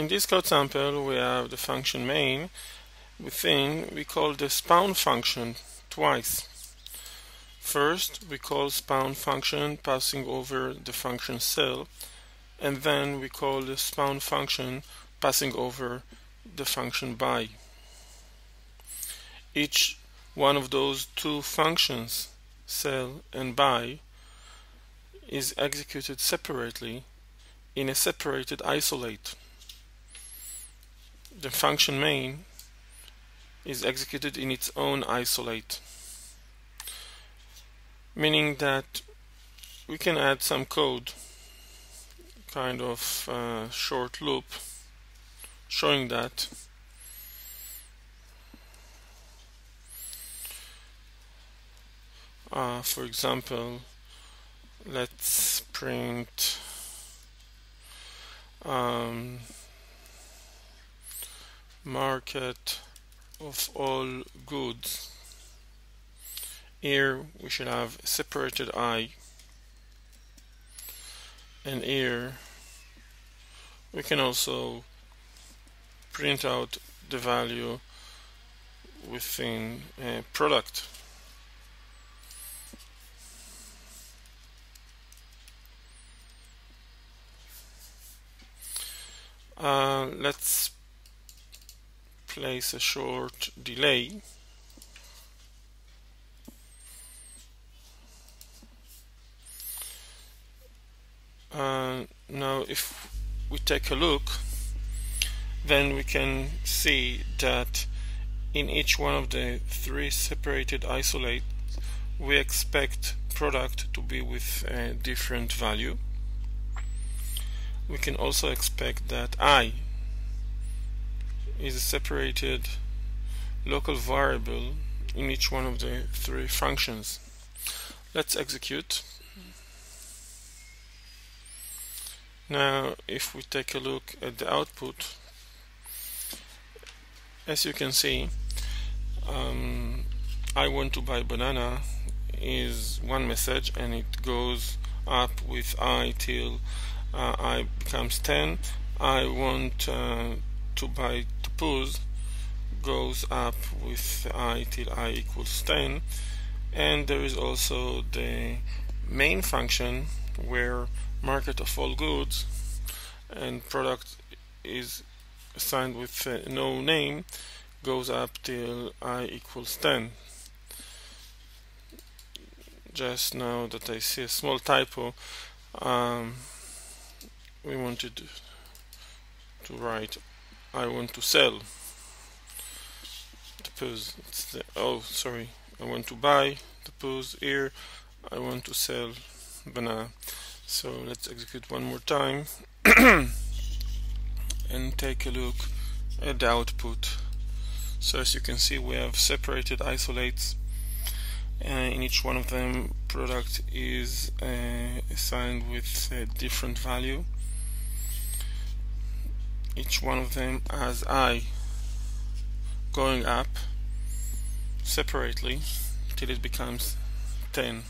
In this code sample we have the function main. Within we call the spawn function twice. First we call spawn function passing over the function sell and then we call the spawn function passing over the function buy. Each one of those two functions, sell and buy, is executed separately in a separated isolate the function main is executed in its own isolate meaning that we can add some code kind of uh, short loop showing that uh, for example let's print um, market of all goods. Here we should have separated i and here we can also print out the value within a product. Uh, let's place a short delay. Uh, now if we take a look then we can see that in each one of the three separated isolates we expect product to be with a different value. We can also expect that i is a separated local variable in each one of the three functions. Let's execute. Now if we take a look at the output as you can see um, I want to buy banana is one message and it goes up with i till uh, i becomes 10 I want uh, to buy suppose goes up with i till i equals 10 and there is also the main function where market of all goods and product is assigned with uh, no name goes up till i equals 10 just now that I see a small typo um, we wanted to write I want to sell. Suppose it's the oh sorry. I want to buy suppose here. I want to sell banana. So let's execute one more time. And take a look at the output. So as you can see we have separated isolates. And in each one of them product is uh, assigned with a different value each one of them as i going up separately till it becomes 10